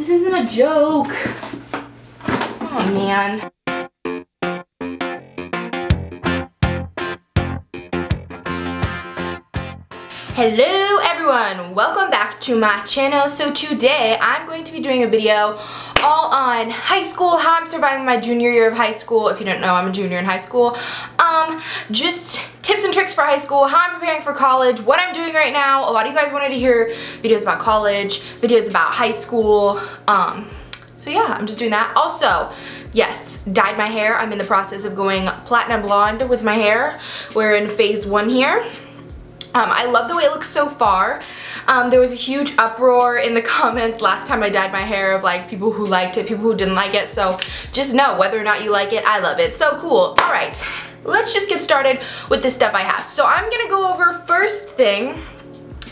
This isn't a joke. Oh man. Hello everyone, welcome back to my channel. So today I'm going to be doing a video all on high school, how I'm surviving my junior year of high school. If you don't know, I'm a junior in high school. Um, just tips and tricks for high school, how I'm preparing for college, what I'm doing right now. A lot of you guys wanted to hear videos about college, videos about high school. Um, so yeah, I'm just doing that. Also, yes, dyed my hair. I'm in the process of going platinum blonde with my hair. We're in phase one here. Um, I love the way it looks so far. Um, there was a huge uproar in the comments last time I dyed my hair of like people who liked it, people who didn't like it. So just know whether or not you like it, I love it. So cool. All right, let's just get started with the stuff I have. So I'm gonna go over first thing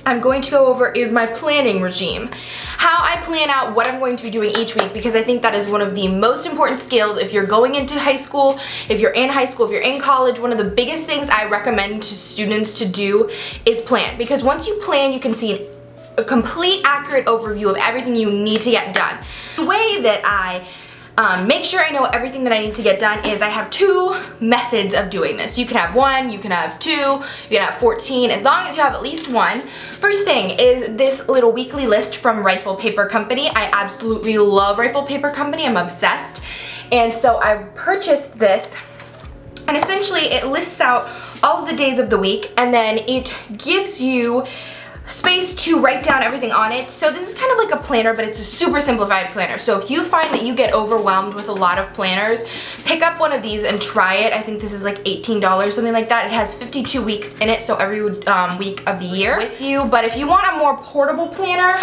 I'm going to go over is my planning regime. How I plan out what I'm going to be doing each week because I think that is one of the most important skills if you're going into high school, if you're in high school, if you're in college, one of the biggest things I recommend to students to do is plan because once you plan you can see a complete accurate overview of everything you need to get done. The way that I um, make sure I know everything that I need to get done is I have two methods of doing this. You can have one, you can have two, you can have 14, as long as you have at least one. First thing is this little weekly list from Rifle Paper Company. I absolutely love Rifle Paper Company, I'm obsessed. And so I purchased this and essentially it lists out all of the days of the week and then it gives you space to write down everything on it. So this is kind of like a planner, but it's a super simplified planner. So if you find that you get overwhelmed with a lot of planners, pick up one of these and try it. I think this is like $18, something like that. It has 52 weeks in it, so every um, week of the year with you. But if you want a more portable planner,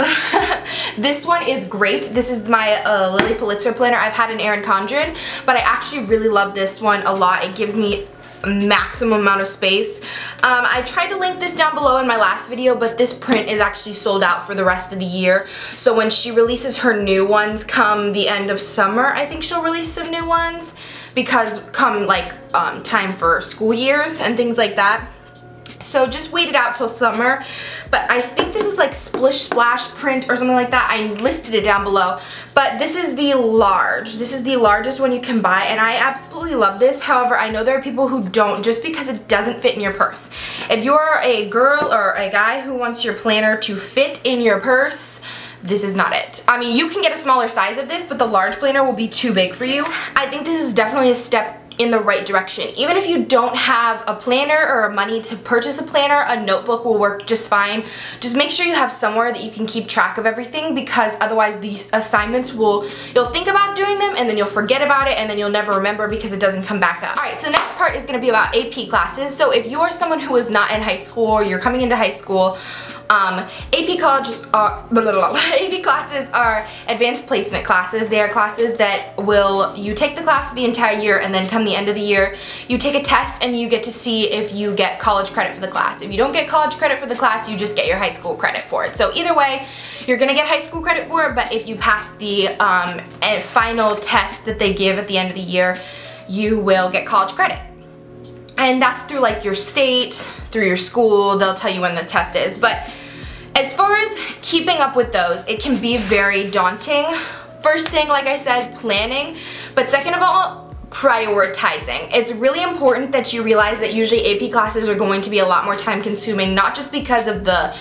this one is great. This is my uh, Lilly Pulitzer planner. I've had an Erin Condren, but I actually really love this one a lot. It gives me maximum amount of space. Um, I tried to link this down below in my last video, but this print is actually sold out for the rest of the year. So when she releases her new ones come the end of summer, I think she'll release some new ones because come like um, time for school years and things like that. So just wait it out till summer. But I think this is like Splish Splash print or something like that. I listed it down below. But this is the large. This is the largest one you can buy and I absolutely love this. However, I know there are people who don't just because it doesn't fit in your purse. If you're a girl or a guy who wants your planner to fit in your purse, this is not it. I mean, you can get a smaller size of this, but the large planner will be too big for you. I think this is definitely a step in the right direction. Even if you don't have a planner or money to purchase a planner, a notebook will work just fine. Just make sure you have somewhere that you can keep track of everything because otherwise these assignments will, you'll think about doing them and then you'll forget about it and then you'll never remember because it doesn't come back up. Alright, so next part is going to be about AP classes. So if you are someone who is not in high school or you're coming into high school, um, AP colleges are, blah, blah, blah, AP classes are advanced placement classes. They are classes that will, you take the class for the entire year and then come the end of the year, you take a test and you get to see if you get college credit for the class. If you don't get college credit for the class, you just get your high school credit for it. So either way, you're gonna get high school credit for it, but if you pass the um, final test that they give at the end of the year, you will get college credit. And that's through like your state, through your school, they'll tell you when the test is. But as far as keeping up with those, it can be very daunting. First thing, like I said, planning. But second of all, prioritizing. It's really important that you realize that usually AP classes are going to be a lot more time consuming, not just because of the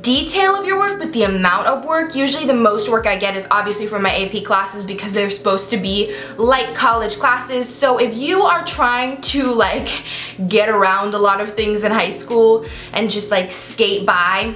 detail of your work, but the amount of work. Usually the most work I get is obviously from my AP classes because they're supposed to be like college classes. So if you are trying to like get around a lot of things in high school and just like skate by,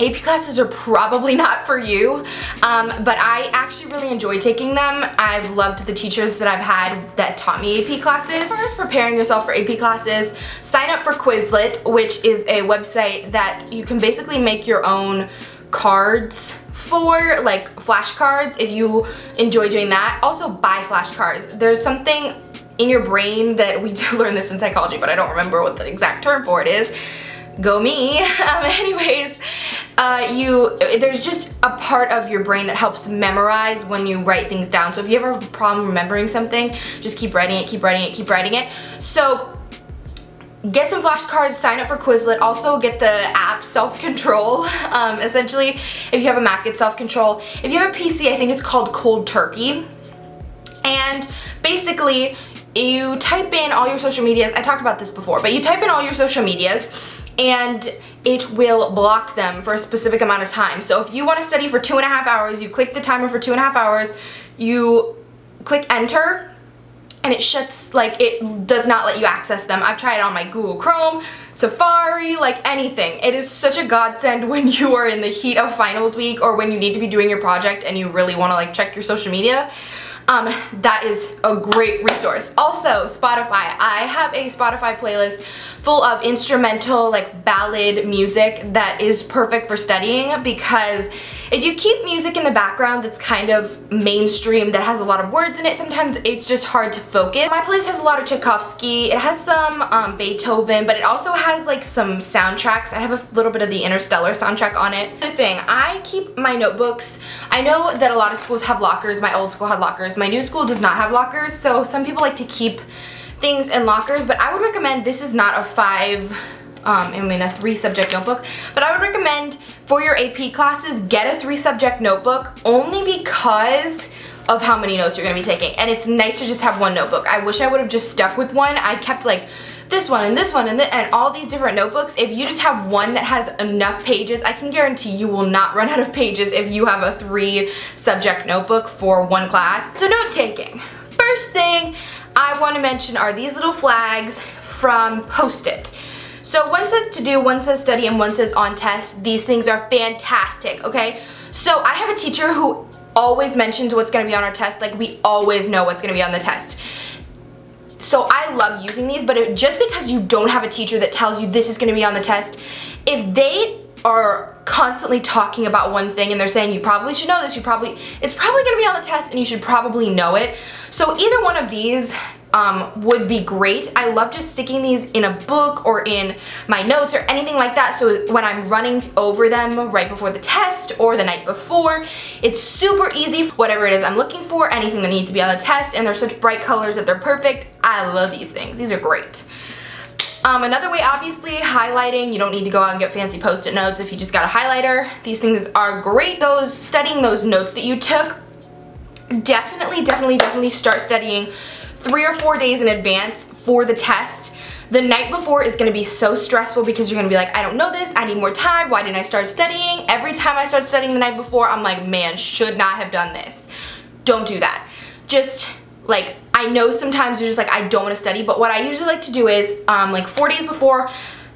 AP classes are probably not for you, um, but I actually really enjoy taking them. I've loved the teachers that I've had that taught me AP classes. As far as preparing yourself for AP classes, sign up for Quizlet, which is a website that you can basically make your own cards for like flashcards if you enjoy doing that. Also buy flashcards. There's something in your brain that we do learn this in psychology, but I don't remember what the exact term for it is. Go me. Um, anyways, uh, you, there's just a part of your brain that helps memorize when you write things down. So if you ever have a problem remembering something, just keep writing it, keep writing it, keep writing it. So get some flashcards, sign up for Quizlet, also get the app Self-Control. Um, essentially, if you have a Mac, it's Self-Control. If you have a PC, I think it's called Cold Turkey. And basically, you type in all your social medias, I talked about this before, but you type in all your social medias and it will block them for a specific amount of time. So if you want to study for two and a half hours, you click the timer for two and a half hours, you click enter, and it shuts, like, it does not let you access them. I've tried it on my Google Chrome, Safari, like anything. It is such a godsend when you are in the heat of finals week or when you need to be doing your project and you really want to like check your social media. Um, that is a great resource. Also, Spotify. I have a Spotify playlist full of instrumental, like ballad music that is perfect for studying because if you keep music in the background that's kind of mainstream, that has a lot of words in it, sometimes it's just hard to focus. My playlist has a lot of Tchaikovsky, it has some um, Beethoven, but it also has like some soundtracks. I have a little bit of the Interstellar soundtrack on it. The thing, I keep my notebooks, I know that a lot of schools have lockers, my old school had lockers, my new school does not have lockers, so some people like to keep things in lockers, but I would recommend this is not a five um, I mean a three subject notebook, but I would recommend for your AP classes, get a three subject notebook only because of how many notes you're gonna be taking. And it's nice to just have one notebook. I wish I would have just stuck with one. I kept like this one and this one and, th and all these different notebooks. If you just have one that has enough pages, I can guarantee you will not run out of pages if you have a three subject notebook for one class. So note taking. First thing want to mention are these little flags from Post-it. So one says to do, one says study, and one says on test. These things are fantastic, okay? So I have a teacher who always mentions what's gonna be on our test. Like we always know what's gonna be on the test. So I love using these, but just because you don't have a teacher that tells you this is gonna be on the test, if they are constantly talking about one thing and they're saying you probably should know this, you probably, it's probably gonna be on the test and you should probably know it. So either one of these um, would be great. I love just sticking these in a book or in my notes or anything like that so when I'm running over them right before the test or the night before, it's super easy. For whatever it is I'm looking for, anything that needs to be on the test, and they're such bright colors that they're perfect. I love these things. These are great. Um, another way, obviously, highlighting. You don't need to go out and get fancy post-it notes if you just got a highlighter. These things are great. Those Studying those notes that you took, definitely, definitely, definitely start studying three or four days in advance for the test. The night before is gonna be so stressful because you're gonna be like, I don't know this, I need more time, why didn't I start studying? Every time I start studying the night before, I'm like, man, should not have done this. Don't do that. Just like, I know sometimes you're just like, I don't wanna study, but what I usually like to do is, um, like four days before,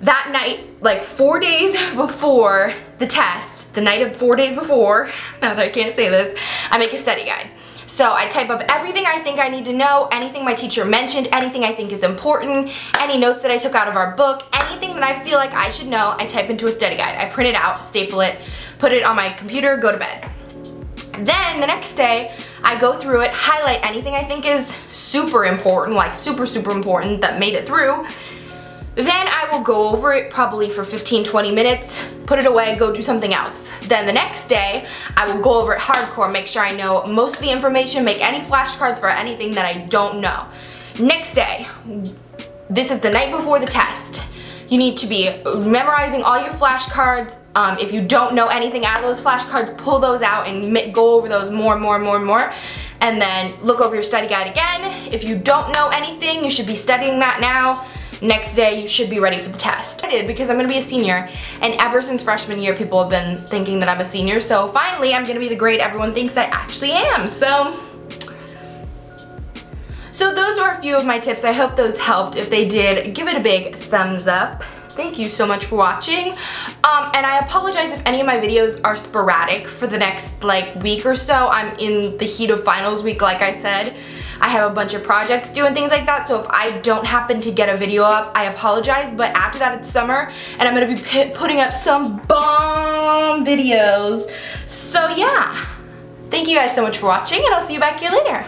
that night, like four days before the test, the night of four days before, now that I can't say this, I make a study guide. So I type up everything I think I need to know, anything my teacher mentioned, anything I think is important, any notes that I took out of our book, anything that I feel like I should know, I type into a study guide. I print it out, staple it, put it on my computer, go to bed. Then the next day, I go through it, highlight anything I think is super important, like super, super important that made it through, then I will go over it probably for 15-20 minutes, put it away, go do something else. Then the next day, I will go over it hardcore, make sure I know most of the information, make any flashcards for anything that I don't know. Next day, this is the night before the test. You need to be memorizing all your flashcards. Um, if you don't know anything out of those flashcards, pull those out and go over those more and more and more and more and then look over your study guide again. If you don't know anything, you should be studying that now next day you should be ready for the test. I did because I'm gonna be a senior and ever since freshman year people have been thinking that I'm a senior so finally I'm gonna be the grade everyone thinks I actually am so so those were a few of my tips. I hope those helped. If they did, give it a big thumbs up. Thank you so much for watching. Um, and I apologize if any of my videos are sporadic for the next like week or so. I'm in the heat of finals week like I said. I have a bunch of projects doing things like that, so if I don't happen to get a video up, I apologize, but after that it's summer, and I'm gonna be putting up some bomb videos. So yeah, thank you guys so much for watching, and I'll see you back here later.